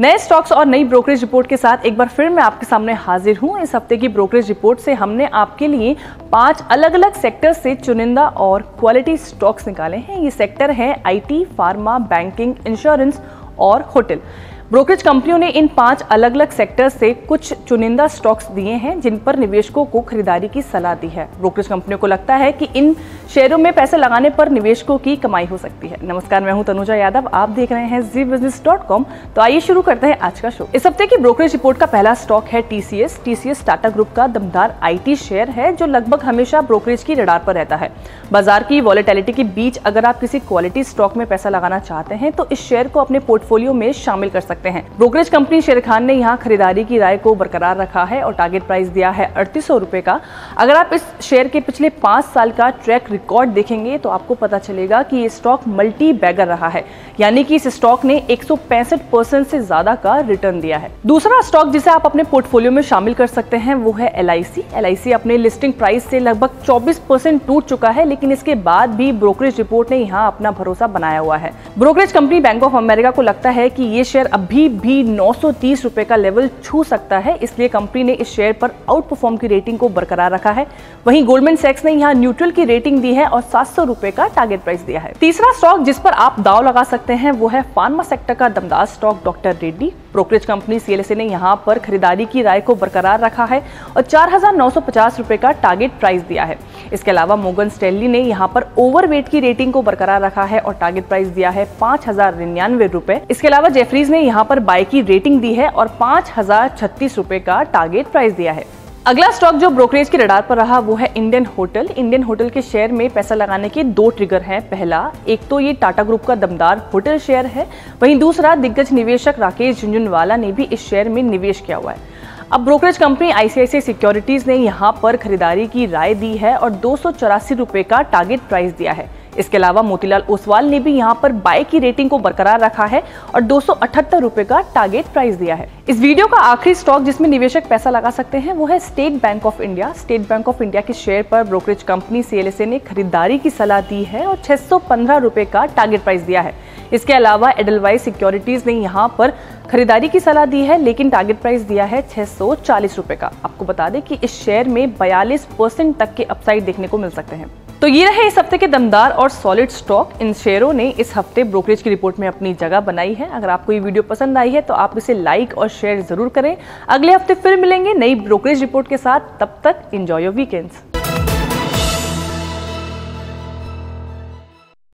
नए स्टॉक्स और नई ब्रोकरेज रिपोर्ट के साथ एक बार फिर मैं आपके सामने हाजिर हूँ। इस हफ़्ते की ब्रोकरेज रिपोर्ट से हमने आपके लिए पाँच अलग अलग सेक्टर से चुनिंदा और क्वालिटी स्टॉक्स निकाले हैं। ये सेक्टर हैं आईटी, फार्मा बैंकिंग इंश्योरेंस और होटल। ब्रोकरेज कंपनियों ने इन पाँच अलग अलग सेक्टर से कुछ चुनिंदा स्टॉक्स दिए हैं, जिन पर निवेशकों को खरीदारी की सलाह दी है। ब्रोकरेज कंपनियों को लगता है कि इन शेयरों में पैसे लगाने पर निवेशकों की कमाई हो सकती है। नमस्कार, मैं हूँ तनुजा यादव। आप देख रहे हैं जी बिज़नेस डॉट कॉम तो आइए शुरू करते हैं आज का शो। इस हफ़्ते की ब्रोकरेज रिपोर्ट का पहला स्टॉक है टीसीएस। टीसीएस टाटा ग्रुप का दमदार आईटी शेयर है, जो लगभग हमेशा ब्रोकरेज की रडार पर रहता है। बाज़ार की वॉलेटिलिटी के बीच अगर आप किसी क्वालिटी स्टॉक में पैसा लगाना चाहते हैं तो इस शेयर को अपने पोर्टफोलियो में शामिल कर सकते सकते हैं। ब्रोकरेज कंपनी शेर खान ने यहाँ खरीदारी की राय को बरकरार रखा है और टारगेट प्राइस दिया है अड़तीस सौ का। अगर आप इस शेयर के पिछले पाँच साल का ट्रैक रिकॉर्ड देखेंगे तो आपको पता चलेगा कि ये स्टॉक मल्टी बैगर रहा है, यानी कि इस स्टॉक ने एक परसेंट से ज़्यादा का रिटर्न दिया है। दूसरा स्टॉक जिसे आप अपने पोर्टफोलियो में शामिल कर सकते हैं वो है एल आई अपने लिस्टिंग प्राइस से लगभग चौबीस परसेंट टूट चुका है, लेकिन इसके बाद भी ब्रोकरेज रिपोर्ट ने यहाँ अपना भरोसा बनाया हुआ है। Brokerage company Bank of America को लगता है कि ये शेयर अब अभी भी नौ रुपए का लेवल छू सकता है, इसलिए कंपनी ने इस शेयर पर आउट परफॉर्म की रेटिंग को बरकरार रखा है। वहीं गोल्डमैन सेक्स ने यहाँ न्यूट्रल की रेटिंग दी है और सात सौ का टारगेट प्राइस दिया है। तीसरा स्टॉक जिस पर आप दाव लगा सकते हैं, वो है फार्मा सेक्टर का दमदार stock doctor Reddy brokerage company CLSA ने यहाँ पर खरीदारी की राय को बरकरार रखा है और चार रुपए का टारगेट प्राइस दिया है। इसके अलावा मोगन स्टेनली ने यहाँ पर ओवरवेट की रेटिंग को बरकरार रखा है और टारगेट प्राइस दिया है पाँच रुपए। इसके अलावा जेफरीज ने यहाँ पर बाय की रेटिंग दी है और पाँच रुपए का टारगेट प्राइस दिया है। अगला स्टॉक जो ब्रोकरेज की रडार पर रहा, वो है इंडियन होटल इंडियन होटल के शेयर में पैसा लगाने के दो ट्रिगर हैं. पहला, एक तो ये टाटा ग्रुप का दमदार होटल शेयर है. वहीं दूसरा, दिग्गज निवेशक राकेश झुंझुनवाला ने भी इस शेयर में निवेश किया हुआ है. अब ब्रोकरेज कंपनी आईसीआईसी सिक्योरिटीज ने यहाँ पर खरीदारी की राय दी है और दो रुपए का टारगेट प्राइस दिया है. इसके अलावा मोतीलाल ओसवाल ने भी यहाँ पर बाय की रेटिंग को बरकरार रखा है और दो रुपए का टारगेट प्राइस दिया है। इस वीडियो का आखिरी स्टॉक जिसमें निवेशक पैसा लगा सकते हैं, वो है State Bank of India State Bank of India के शेयर पर ब्रोकरेज कंपनी सीएलएसए ने खरीदारी की सलाह दी है और छह रुपए का टारगेट प्राइस दिया है। इसके अलावा एडलवाइज सिक्योरिटीज ने यहाँ पर खरीदारी की सलाह दी है, लेकिन टारगेट प्राइस दिया है छह रुपए का। आपको बता दें कि इस शेयर में बयालीस परसेंट तक के अपसाइड देखने को मिल सकते हैं। तो ये रहे इस हफ़्ते के दमदार और सॉलिड स्टॉक इन शेयरों ने इस हफ़्ते ब्रोकरेज की रिपोर्ट में अपनी जगह बनाई है। अगर आपको ये वीडियो पसंद आई है तो आप इसे लाइक और शेयर ज़रूर करें। अगले हफ़्ते फिर मिलेंगे नई ब्रोकरेज रिपोर्ट के साथ। तब तक इंजॉय योर वीकेंड्स